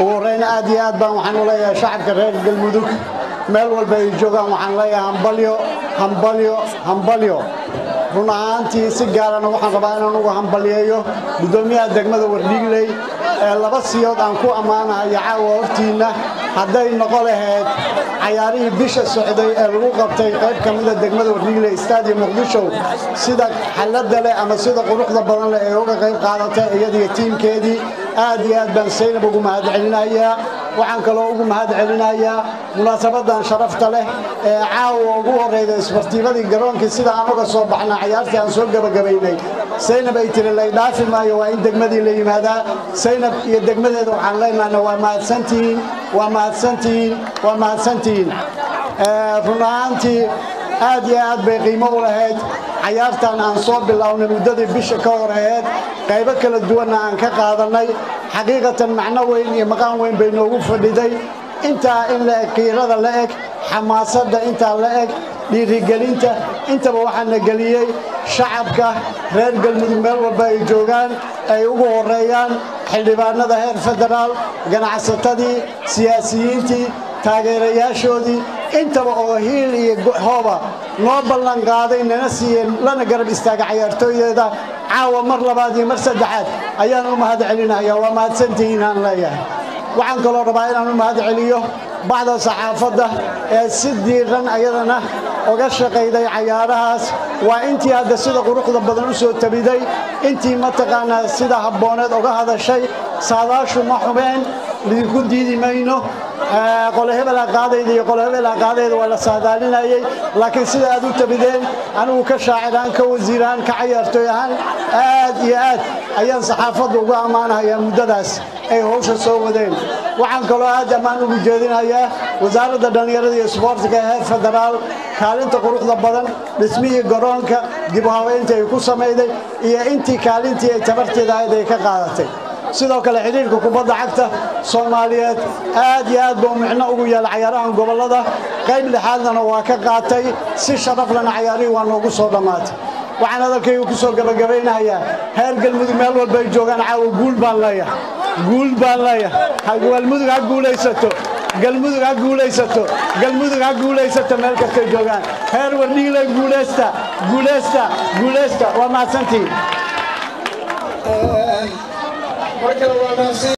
ugu horreyn aad iyo aad baan waxaan u leeyahay shacabka reer galmudug. Meel walba ay joogaan waxaan leeyahay hambalyo hambalyo hambalyo. Run ahaantii si gaarana waxaan rabaa inaan ugu hambalyeeyo. Guddoomiyaha degmada wardhiigley ee laba siyood aan ku ammaanahayo caawa hortiinna hadday noqo lahayd cayaarihii bisha socday ee lagu qabtay qayb ka mida degmada wardhiigley stadium muqdisho sida xalladda leh ama sida quruxda badan leh ee uga qayb qaadatay iyadiyo tiimkeedii aad iyo aad baan saynab ugu mahadcelinayaa waxaan kaloo ugu mahad celinayaa munaasabadan sharafta leh ee caawa ugu horreyda isbartiibadii garoonkii sida aan uga soo baxna cayaartii aan soo gebagabaynay saynab ay tiri lay dhaafi maayo waa in degmadii la yimaadaa. Saynab iyo degmadeeda waxaan leenahna waa mahadsantihiin waa mahadsantihiin waa mahadsantihiin run ahaantii aad iyo aad bay qiimo u lahayd cayaartan aan soo bilownay muddadii bisha ka horeed qaybo kala duwanna aan ka qaadannay xaqiiqatan macno weyn iyo maqaan weyn bay noogu fadhiday. Intaa in la eg qiirada la eg xamaasadda intaa la eg dhiirigelinta intaba waxaana geliyey shacabka reer galmudug meel walba ay joogaan ay ugu horeeyaan xildhibaanada heer federaal ganacsatadii siyaasiyiintii taageerayaashoodii intaba oo hiil iyo hooba noo ballan qaaday nana siiyeen lana garab istaaga cayaartooydeeda caawa mar labaad iyo mar saddexaad ayaan u mahad celinaya waa mahadsantihiin aan leeyahay. Waxaan kaloo rabaa inaan u mahad celiyo bacda saxaafadda ee si diiran ayadana uga shaqayday cayaarahaas. Waa intii hadda sida quruxda badan u soo tabiday intii mataqaanaa sida habbooneed uga hadashay saadaashu ma xumeen idinku diidi mayno qole hebela qaadayda iyo qole hebela qaadayda waa la saadaalinayay laakiin sida aad u tabideen anigu ka shaaciraan ka wasiiraan ka cayaartooy ahaan aad iyo aad ayaan saxaafadda uga ammaanahayaa muddadaas ay howsha soo wadeen. Waxaan kaloo aad ammaan ugu jeedinayaa wasaaradda dhallinyarada iyo isboortiga ee federaal kaalinta quruxda badan dhismihii garoonka dib u habeynta ay ku samayday iyo intii kaalintii ay tabarteeda ahayd ay ka qaadatay sidoo kale xidhiirka kubadda cagta soomaaliyeed aad iyo aad buu micno ugu yaalla cayaarahan gobollada. Qayb lixaadnana waa ka qaatay si sharaflana cayaarihii waa noogu soo dhammaatay. Waxaan hadalkayga ku soo gebagabaynayaa heer galmudug meel walba joogaan caawa guul baan leeyahay guul baan leeyahay. Galmudug ha guulaysato galmudug ha guulaysato galmudug ha guulaysato meel kastay joogaan. Heer wardhiigley guulaysta guulaysta guulaysta waa mahadsantihiin Marca la banda, sí.